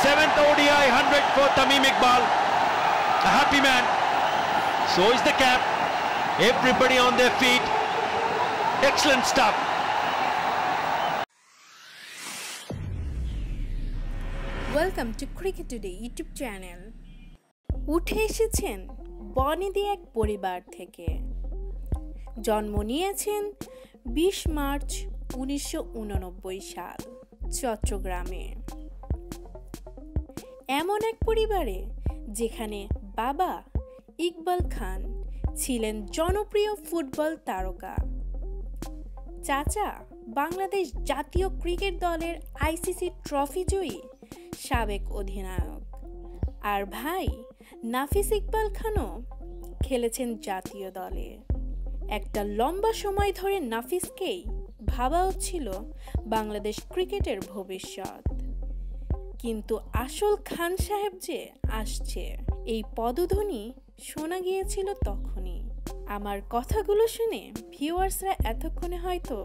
seventh ODI 100 for Tamim Iqbal. A happy man. So is the cap. Everybody on their feet. Excellent stuff. Welcome to cricket today YouTube channel উঠে এসেছেন বনেদি এক পরিবার থেকে জন্ম নিয়েছেন বিশ মার্চ উনিশশো উননব্বই সাল চট্টগ্রামে এমন এক পরিবারে যেখানে বাবা ইকবাল খান ছিলেন জনপ্রিয় ফুটবল তারকা। চাচা বাংলাদেশ জাতীয় ক্রিকেট দলের আইসিসি ট্রফি জয়ী সাবেক অধিনায়ক। আর ভাই নাফিস ইকবাল খানও খেলেছেন জাতীয় দলে। একটা লম্বা সময় ধরে নাফিসকেই ভাবা হচ্ছিল বাংলাদেশ ক্রিকেটের ভবিষ্যৎ। কিন্তু আসল খান সাহেব যে আসছে, এই পদধ্বনি শোনা গিয়েছিল তখনই। আমার কথাগুলো শুনে ভিউয়ার্সরা এতক্ষণে হয়তো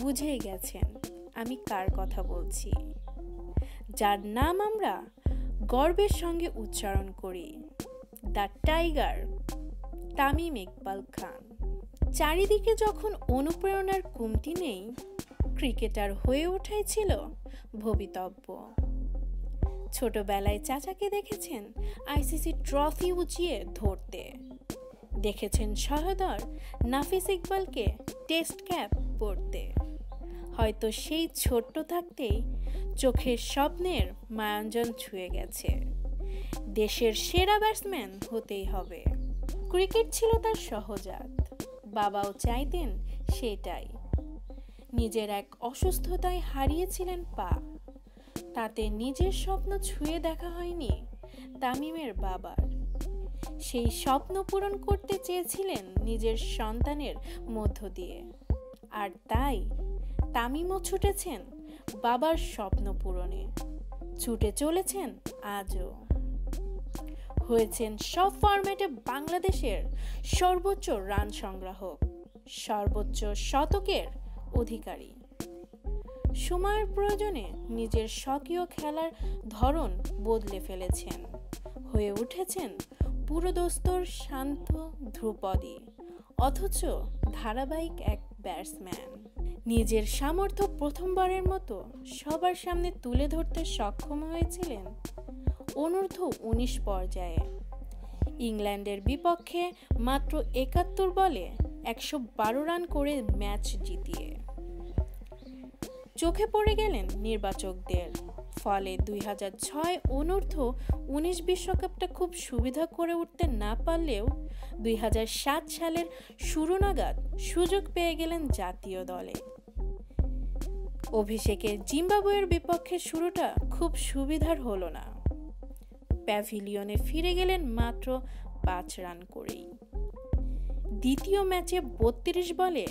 বুঝেই গেছেন আমি কার কথা বলছি। যার নাম আমরা গর্বের সঙ্গে উচ্চারণ করি, দ্য টাইগার তামিম ইকবাল খান। চারিদিকে যখন অনুপ্রেরণার কমতি নেই, ক্রিকেটার হয়ে ওঠাই ছিল ভবিতব্য। ছোটবেলায় চাচাকে দেখেছেন আইসিসি ট্রফি উঁচিয়ে ধরতে। দেখেছেন সহদর নাফিস ইকবালকে টেস্ট ক্যাপ পরতে। হয়তো সেই ছোট্ট থাকতেই চোখের স্বপ্নের মায়াঞ্জন ছুঁয়ে গেছে। দেশের সেরা ব্যাটসম্যান হতেই হবে। ক্রিকেট ছিল তার সহজাত। বাবাও চাইতেন সেটাই। নিজের এক অসুস্থতায় হারিয়েছিলেন পা। তাতে নিজের স্বপ্ন ছুঁয়ে দেখা হয়নি তামিমের বাবার। সেই স্বপ্ন পূরণ করতে চেয়েছিলেন নিজের সন্তানের মধ্য দিয়ে। আর তাই তামিমও ছুটেছেন বাবার স্বপ্ন পূরণে। ছুটে চলেছেন আজও। হয়েছেন সব ফরম্যাটে বাংলাদেশের সর্বোচ্চ রান সংগ্রাহক, সর্বোচ্চ শতকের অধিকারী। সময়ের প্রয়োজনে নিজের স্বকীয় খেলার ধরন বদলে ফেলেছেন। হয়ে উঠেছেন পুরোদস্তর শান্ত ধ্রুপদী, অথচ ধারাবাহিক এক ব্যাটসম্যান। নিজের সামর্থ্য প্রথমবারের মতো সবার সামনে তুলে ধরতে সক্ষম হয়েছিলেন অনূর্ধ্ব উনিশ পর্যায়ে। ইংল্যান্ডের বিপক্ষে মাত্র একাত্তর বলে একশো বারো রান করে ম্যাচ জিতিয়ে। চোখে পড়ে গেলেন নির্বাচকদের। ফলে দুই হাজার ছয় অনূর্ধ্ব উনিশ বিশ্বকাপটা খুব সুবিধা করে উঠতে না পারলেও দুই হাজার সাত সালের শুরু নাগাদ সুযোগ পেয়ে গেলেন জাতীয় দলে। অভিষেকে জিম্বাবুয়ের বিপক্ষে শুরুটা খুব সুবিধার হলো না। প্যাভিলিয়নে ফিরে গেলেন মাত্র পাঁচ রান করেই। দ্বিতীয় ম্যাচে বত্রিশ বলে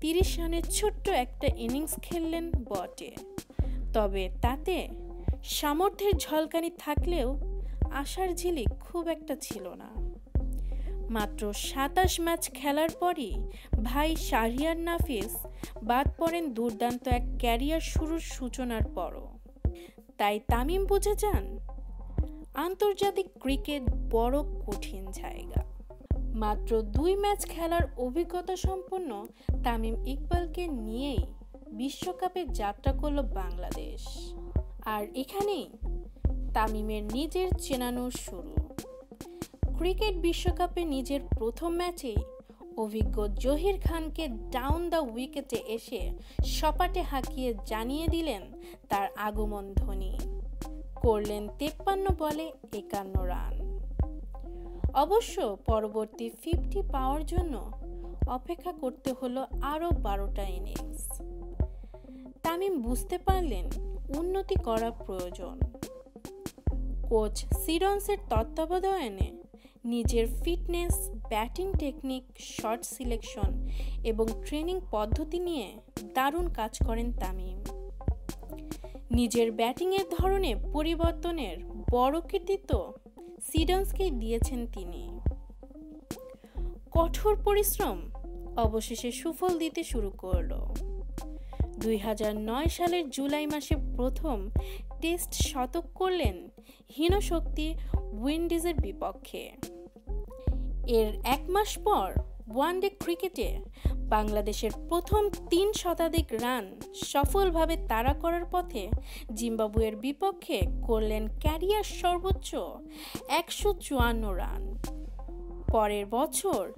তিরিশ রানের ছোট্ট একটা ইনিংস খেললেন বটে। তবে তাতে সামর্থ্যের ঝলকানি থাকলেও আশার ঝিলিক খুব একটা ছিল না। মাত্র সাতাশ ম্যাচ খেলার পরই ভাই শাহরিয়ার নাফিস বাদ পড়েন দুর্দান্ত এক ক্যারিয়ার শুরুর সূচনার পরও। তাই তামিম বুঝে যান, আন্তর্জাতিক ক্রিকেট বড় কঠিন জায়গা। মাত্র দুই ম্যাচ খেলার অভিজ্ঞতা সম্পন্ন তামিম ইকবালকে নিয়েই বিশ্বকাপে যাত্রা করল বাংলাদেশ। আর এখানেই তামিমের নিজের চেনানোর শুরু। ক্রিকেট বিশ্বকাপে নিজের প্রথম ম্যাচেই অভিজ্ঞ জহির খানকে ডাউন দ্য উইকেটে এসে সপাটে হাঁকিয়ে জানিয়ে দিলেন তার আগমন ধ্বনি করলেন তেপ্পান্ন বলে একান্ন রান। অবশ্য পরবর্তী ফিফটি পাওয়ার জন্য অপেক্ষা করতে হলো আরও বারোটা ইনিংস। তামিম বুঝতে পারলেন উন্নতি করা প্রয়োজন। কোচ সিরন্সের তত্ত্বাবধানে নিজের fitness, batting technique, shot selection এবং ট্রেনিং পদ্ধতি নিয়ে দারুণ কাজ করেন তামিম। নিজের ব্যাটিংয়ের ধরনে পরিবর্তনের বড় কৃতিত্ব সিডন্সকেই দিয়েছেন তিনি। কঠোর পরিশ্রম অবশেষে সুফল দিতে শুরু করল। দুই হাজার নয় সালের জুলাই মাসে প্রথম টেস্ট শতক করলেন হীনশক্তি উইন্ডিজের বিপক্ষে। এর এক মাস পর ওয়ানডে ক্রিকেটে বাংলাদেশের প্রথম তিন শতাধিক রান সফলভাবে তাড়া করার পথে জিম্বাবুয়ের বিপক্ষে করলেন ক্যারিয়ার সর্বোচ্চ একশো চুয়ান্ন রান। পরের বছর।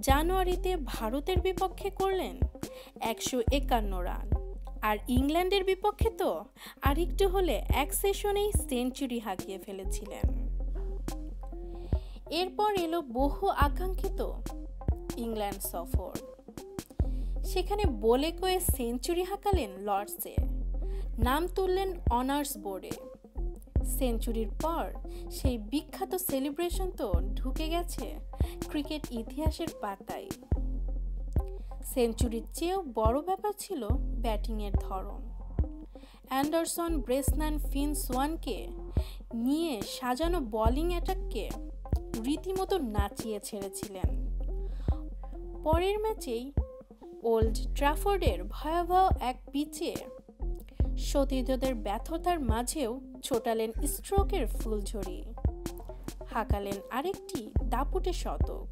জানুয়ারিতে ভারতের বিপক্ষে করলেন একশো একান্ন রান। আর ইংল্যান্ডের বিপক্ষে তো আরেকটু হলে এক সেশনেই সেঞ্চুরি হাঁকিয়ে ফেলেছিলেন। এরপর এলো বহু আকাঙ্ক্ষিত ইংল্যান্ড সফর। সেখানে বলে কয়ে সেঞ্চুরি হাঁকালেন লর্ডসে। নাম তুললেন অনার্স বোর্ডে। সেঞ্চুরির পর সেই বিখ্যাত সেলিব্রেশন তো ঢুকে গেছে ক্রিকেট ইতিহাসের পাতায়। সেঞ্চুরির চেয়েও বড় ব্যাপার ছিল ব্যাটিংয়ের ধরন। অ্যান্ডারসন, ব্রেসনান, ফিন সোয়ানকে নিয়ে সাজানো বোলিং অ্যাটাককে রীতিমতো নাচিয়ে ছেড়েছিলেন। পরের ম্যাচেই ওল্ড ট্রাফোর্ডের ভয়াবহ এক পিচে সতীর্থদের ব্যর্থতার মাঝেও ছোটালেন স্ট্রোকের ফুলঝড়ি হাঁকালেন আরেকটি দাপুটে শতক।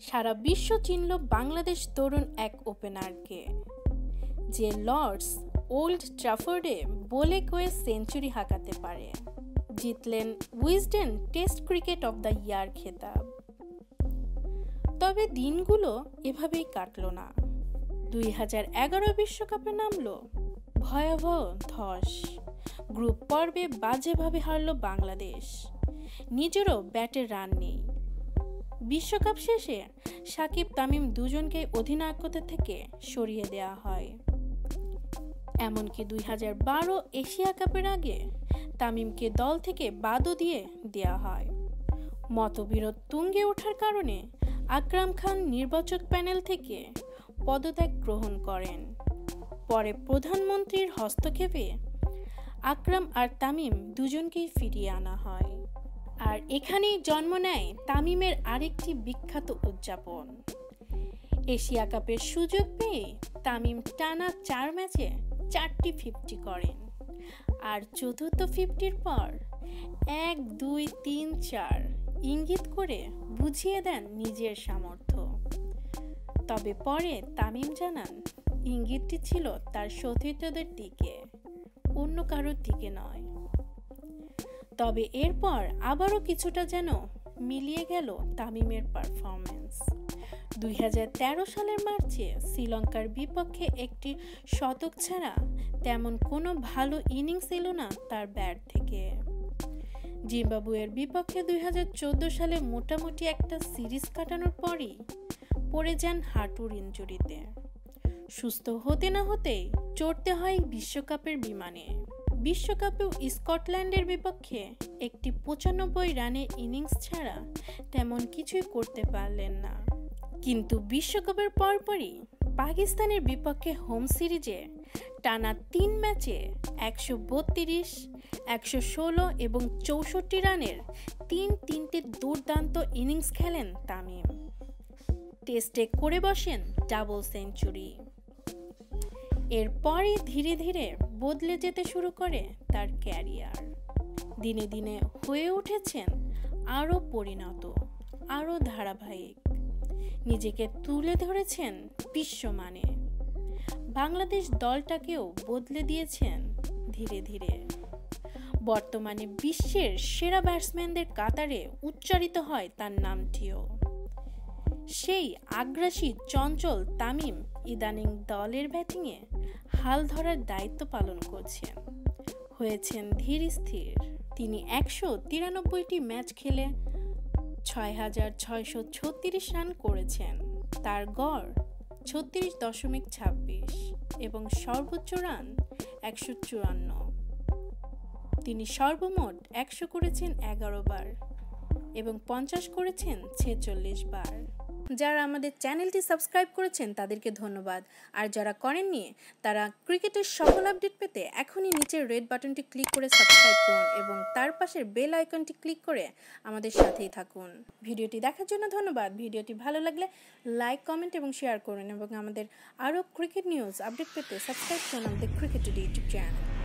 সারা বিশ্ব চিনল বাংলাদেশ তরুণ এক ওপেনারকে, যে লর্ডস ওল্ড ট্রাফোর্ডে বলে কয়ে সেঞ্চুরি হাঁকাতে পারে। জিতলেন Wisden test cricket of the year খেতাব। তবে দিনগুলো এভাবেই কাটল না। দুই হাজার এগারো বিশ্বকাপে নামল ভয়াবহ ধস। গ্রুপ পর্বে বাজেভাবে হারল বাংলাদেশ। নিজেরও ব্যাটের রান নেই। বিশ্বকাপ শেষে সাকিব, তামিম দুজনকে অধিনায়কত্ব থেকে সরিয়ে দেওয়া হয়। এমনকি দুই হাজার বারো এশিয়া কাপের আগে তামিমকে দল থেকে বাদও দিয়ে দেওয়া হয়। মতবিরোধ তুঙ্গে ওঠার কারণে আকরাম খান নির্বাচক প্যানেল থেকে পদত্যাগ গ্রহণ করেন। পরে প্রধানমন্ত্রীর হস্তক্ষেপে আকরাম আর তামিম দুজনকেই ফিরিয়ে আনা হয়। আর এখানেই জন্ম নেয় তামিমের আরেকটি বিখ্যাত উদযাপন। এশিয়া কাপের সুযোগ পেয়ে তামিম টানা চার ম্যাচে চারটি ফিফটি করেন। আর চতুর্থ ফিফটির পর এক, দুই, তিন, চার ইঙ্গিত করে বুঝিয়ে দেন নিজের সামর্থ্য। তবে পরে তামিম জানান, ইঙ্গিতটি ছিল তার সতীর্থদের দিকে। অন্য কারোর দিকে নয়। তবে এরপর আবারও কিছুটা যেন মিলিয়ে গেল তামিমের পারফরমেন্স দুই সালের মার্চে শ্রীলঙ্কার বিপক্ষে একটি শতক ছাড়া তেমন কোনো ভালো ইনিংস এলো না তার ব্যাট থেকে। জিম্বাবুয়ের বিপক্ষে দুই হাজার চোদ্দ সালে মোটামুটি একটা সিরিজ কাটানোর পরই পড়ে যান হাঁটুর ইঞ্জুরিতে সুস্থ হতে না হতে চড়তে হয় বিশ্বকাপের বিমানে। বিশ্বকাপেও স্কটল্যান্ডের বিপক্ষে একটি পঁচানব্বই রানের ইনিংস ছাড়া তেমন কিছুই করতে পারলেন না। কিন্তু বিশ্বকাপের পরপরই পাকিস্তানের বিপক্ষে হোম সিরিজে টানা তিন ম্যাচে একশো বত্রিশ, একশো ষোলো এবং চৌষট্টি রানের তিন তিনটে দুর্দান্ত ইনিংস খেলেন তামিম। টেস্টে করে বসেন ডাবল সেঞ্চুরি। এরপরই ধীরে ধীরে বদলে যেতে শুরু করে তার ক্যারিয়ার। দিনে দিনে হয়ে উঠেছেন আরও পরিণত, আরও ধারাবাহিক। নিজেকে তুলে ধরেছেন বিশ্বমানে। বাংলাদেশ দলটাকেও বদলে দিয়েছেন ধীরে ধীরে। বর্তমানে বিশ্বের সেরা ব্যাটসম্যানদের কাতারে উচ্চারিত হয় তার নামটিও। সেই আগ্রাসী চঞ্চল তামিম ইদানিং দলের ব্যাটিংয়ে হাল ধরার দায়িত্ব পালন করছেন। হয়েছেন ধীর স্থির। তিনি একশো তিরানব্বইটি ম্যাচ খেলে ছয় হাজার ছয়শো ছত্রিশ রান করেছেন। তার গড় ছত্রিশ দশমিক ছাব্বিশ এবং সর্বোচ্চ রান একশো চুয়ান্ন। তিনি সর্বমোট একশো করেছেন এগারো বার এবং পঞ্চাশ করেছেন ছেচল্লিশ বার। যারা আমাদের চ্যানেলটি সাবস্ক্রাইব করেছেন তাদেরকে ধন্যবাদ। আর যারা করেননি, তারা ক্রিকেটের সকল আপডেট পেতে এখনই নিচের রেড বাটনটি ক্লিক করে সাবস্ক্রাইব করুন এবং তার পাশের বেল আইকনটি ক্লিক করে আমাদের সাথেই থাকুন। ভিডিওটি দেখার জন্য ধন্যবাদ। ভিডিওটি ভালো লাগলে লাইক, কমেন্ট এবং শেয়ার করুন এবং আমাদের আরও ক্রিকেট নিউজ আপডেট পেতে সাবস্ক্রাইব করুন আমাদের ক্রিকেটের ইউটিউব চ্যানেল।